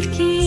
like you.